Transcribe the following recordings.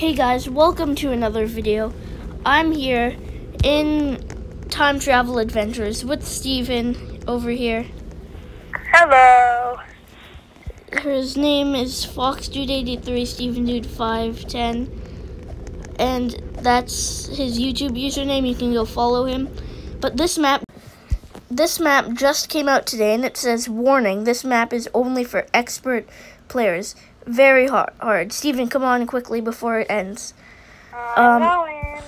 Hey guys, welcome to another video. I'm here in Time Travel Adventures with Steven over here. Hello. His name is FoxDude83, Steven Dude 510. And that's his YouTube username. You can go follow him. But this map this map just came out today and it says warning, this map is only for expert players. Very hard hard. Steven, come on quickly before it ends. I'm Um, going.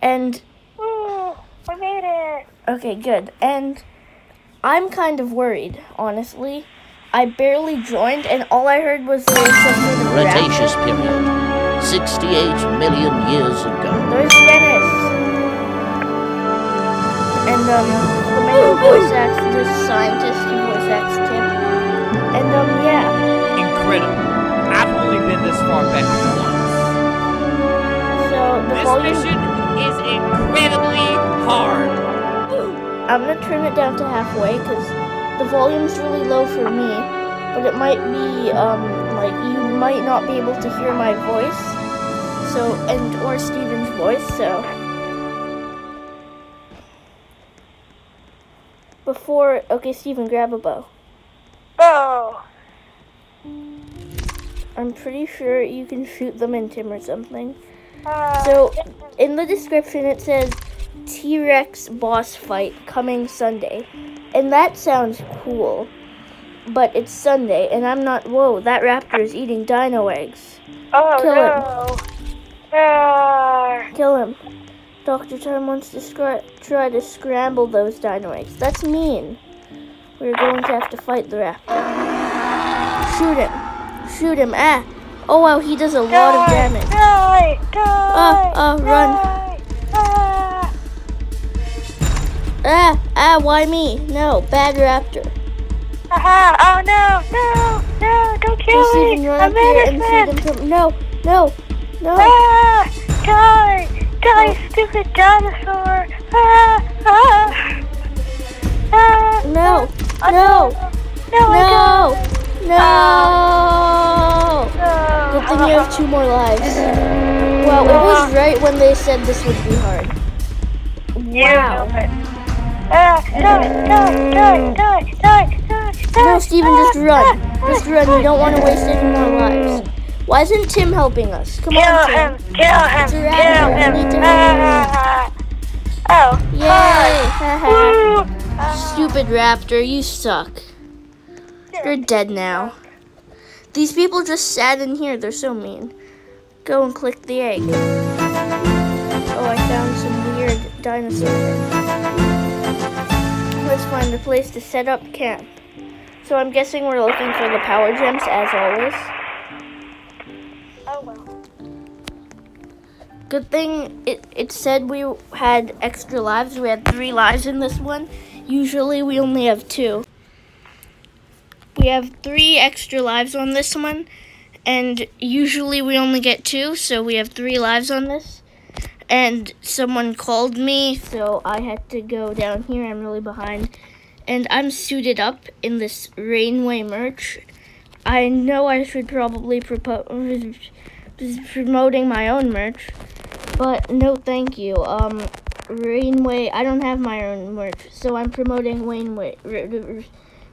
And Ooh, we made it. Okay, good. And I'm kind of worried, honestly. I barely joined, and all I heard was there was some Cretaceous period, 68 million years ago. There's Dennis. And, um, the man who voice acts this scientist far back once. So, the This volume. mission is incredibly hard. I'm gonna turn it down to halfway because the volume's really low for me, but it might be um like you might not be able to hear my voice, so and or Steven's voice. So before, okay, Steven, grab a bow. Oh. I'm pretty sure you can shoot them in Tim or something. Uh, So in the description it says T-Rex boss fight coming Sunday. And that sounds cool. But it's Sunday and I'm not whoa, that raptor is eating dino eggs. oh kill no. Ah. Kill him. Dr. Time wants to try to scramble those dino eggs. That's mean. We're going to have to fight the raptor. Shoot him. Shoot him. Ah. Oh wow, he does a lot of damage. Die, die, Ah, ah, run. die. Ah. Ah, ah, why me? No, bad raptor. Aha. Oh no, no, no, don't kill Just me. run I'm up here and shoot innocent. him from. No, no, no. Ah, die, die, stupid dinosaur. Ah, ah. Ah. No, Oh, no, No, I no, no. Don't. Good thing you have two more lives. Wow, it was right when they said this would be hard. Wow. Ah, die, die, die, die, die, No, Steven, just run. Just run. You don't want to waste any more lives. Why isn't Tim helping us? Come Kill on, him, Tim. kill him, It's a kill raptor. We need to him. help Ah. Oh, Yay! hi. Haha. Woo. Ah. Stupid raptor, you suck. You're dead now. These people just sat in here. They're so mean. Go and click the egg. Oh, I found some weird dinosaur. Let's find a place to set up camp. So I'm guessing we're looking for the power gems as always. Oh well. Good thing it, it said we had extra lives. We had three lives in this one. Usually we only have two. We have three extra lives on this one. And usually we only get two, so we have three lives on this. And someone called me, so I had to go down here. I'm really behind. And I'm suited up in this Rainway merch. I know I should probably propose promoting my own merch. But no, thank you. Um, Rainway. I don't have my own merch, so I'm promoting Rainway.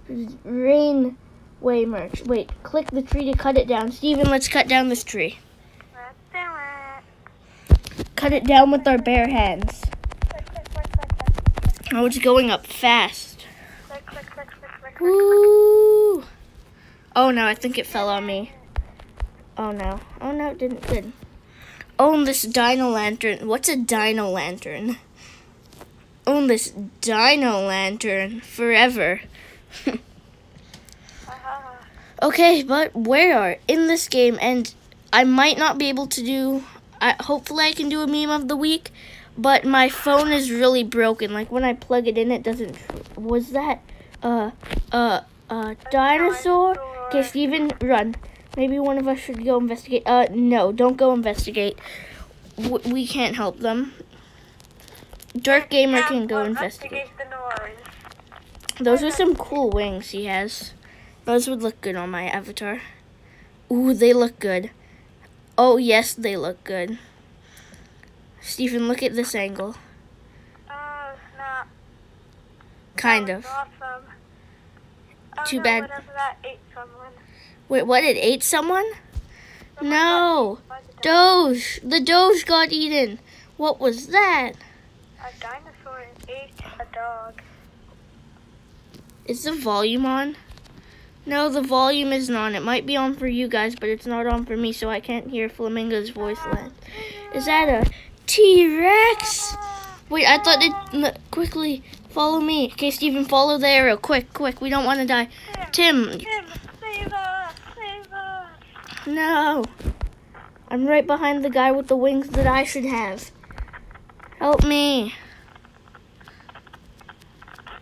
Rainway merch. Wait, click the tree to cut it down. Steven, let's cut down this tree. Let's do it. Cut it down with our bare hands. Oh, it's going up fast. Woo! Oh no, I think it fell on me. Oh no. Oh no, it didn't. Good. Own this dino lantern. What's a dino lantern? Own this dino lantern forever. Okay, but where are in this game? And I might not be able to do. I hopefully I can do a meme of the week, but my phone is really broken. Like when I plug it in, it doesn't. Was that uh uh uh dinosaur? Okay, Steven, run. Maybe one of us should go investigate. Uh, no, don't go investigate. We can't help them. Dark Gamer can go investigate. Those are some cool wings he has. Those would look good on my avatar. Ooh, they look good. Oh, yes, they look good. Stephen, look at this angle. Uh, oh, snap. Kind of. Awesome. Oh, Too no, bad. That ate. Wait, what? It ate someone? Someone No. got the dog. Doge. The Doge got eaten. What was that? A dinosaur ate a dog. Is the volume on? No, the volume isn't on. It might be on for you guys, but it's not on for me, so I can't hear Flamingo's voice land. Is that a T-Rex? Wait, I thought it... Quickly, follow me. Okay, Steven, follow the arrow. Quick, quick. We don't want to die. Tim, Tim, save us! Save us! no. I'm right behind the guy with the wings that I should have. Help me.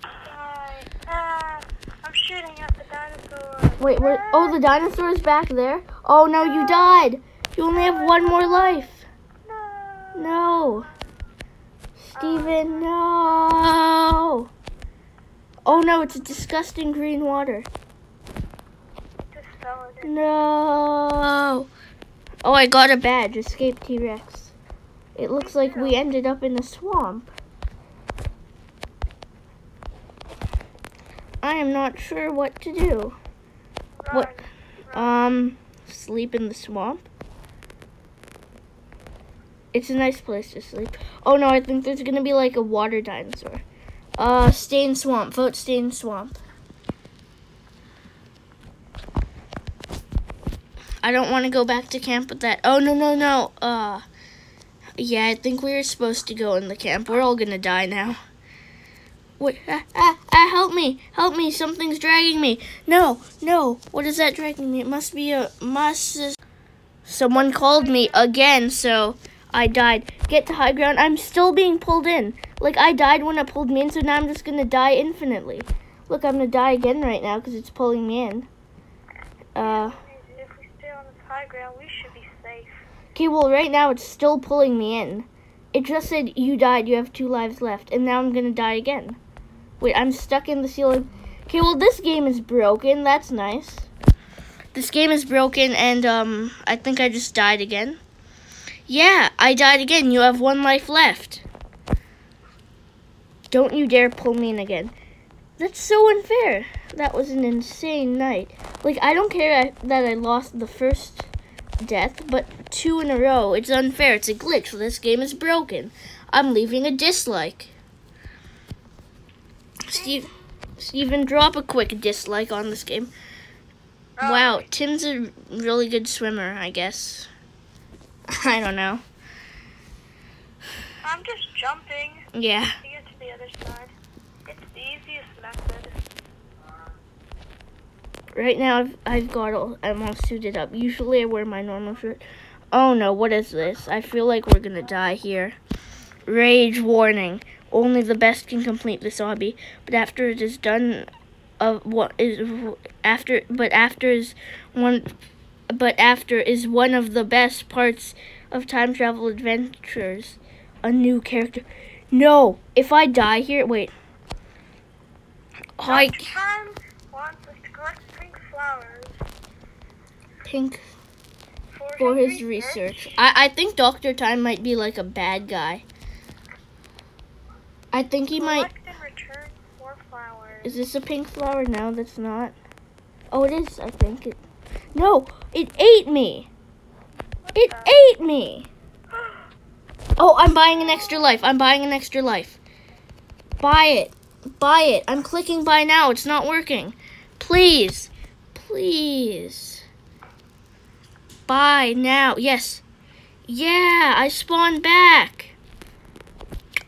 Die. Ah, I'm shooting at the dinosaur. Wait, where? Oh, the dinosaur is back there. Oh no, you died. You only have one more life. No. No. Steven, no. Oh no, it's a disgusting green water. No. Oh, I got a badge. Escape T Rex. It looks like we ended up in a swamp. I am not sure what to do. What? Um, sleep in the swamp. It's a nice place to sleep. Oh no, I think there's gonna be like a water dinosaur. Uh, stay in swamp. Vote stay in swamp. I don't want to go back to camp with that. Oh no no no. Uh, yeah, I think we were supposed to go in the camp. We're all gonna die now. Wait, ah, ah, ah, help me, help me, something's dragging me. No, no, what is that dragging me? It must be a, must, someone called me again, so I died. Get to high ground, I'm still being pulled in. Like, I died when it pulled me in, so now I'm just gonna die infinitely. Look, I'm gonna die again right now, because it's pulling me in. Uh, If we stay on this high ground, we should be safe. okay, well, right now it's still pulling me in. It just said, you died, you have two lives left, and now I'm gonna die again. Wait, I'm stuck in the ceiling. Okay, well, this game is broken. That's nice. This game is broken, and um, I think I just died again. Yeah, I died again. You have one life left. Don't you dare pull me in again. That's so unfair. That was an insane night. Like, I don't care that I lost the first death, but two in a row. It's unfair. It's a glitch. This game is broken. I'm leaving a dislike. Steve, Steven, drop a quick dislike on this game. Oh, wow, Tim's a really good swimmer, I guess. I don't know. I'm just jumping Yeah. to get to the other side. It's the easiest method. Right now, I've, I've got all, I'm all suited up. Usually, I wear my normal shirt. Oh no, what is this? I feel like we're gonna die here. Rage warning. Only the best can complete this hobby, but after it is done, of what is after, but after is one, but after is one of the best parts of time travel adventures. A new character. No, if I die here, wait. I. Time wants us to collect pink flowers pink for, for his research. I, I think Dr. Time might be like a bad guy. I think he might. Collect and return more flowers. Is this a pink flower? No, that's not. Oh, it is, I think. It, no, it ate me. It ate me. Oh, I'm buying an extra life. I'm buying an extra life. Buy it. Buy it. I'm clicking buy now. It's not working. Please. Please. Buy now. Yes. Yeah, I spawned back.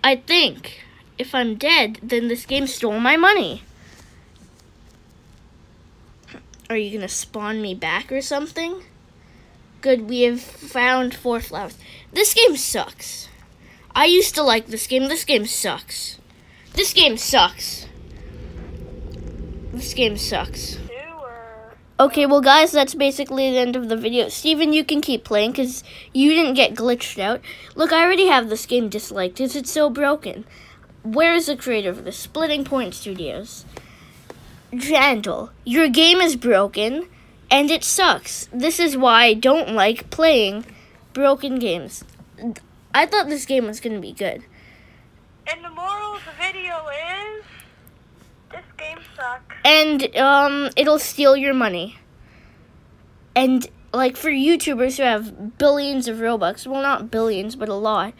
I think if I'm dead, then this game stole my money. Are you gonna spawn me back or something? Good, we have found four flowers. This game sucks. I used to like this game. This game sucks. This game sucks. This game sucks. Okay, well, guys, that's basically the end of the video. Steven, you can keep playing because you didn't get glitched out. Look, I already have this game disliked. Is it so broken? Where is the creator of this? Splitting Point Studios. Gentle, your game is broken, And it sucks. This is why I don't like playing broken games. I thought this game was going to be good. And the moral of the video is this game sucks. And um it'll steal your money. And like for YouTubers who have billions of Robux, well not billions, but a lot,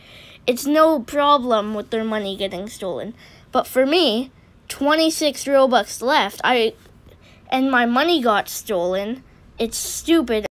it's no problem with their money getting stolen. But for me, 26 Robux left. I and my money got stolen. It's stupid.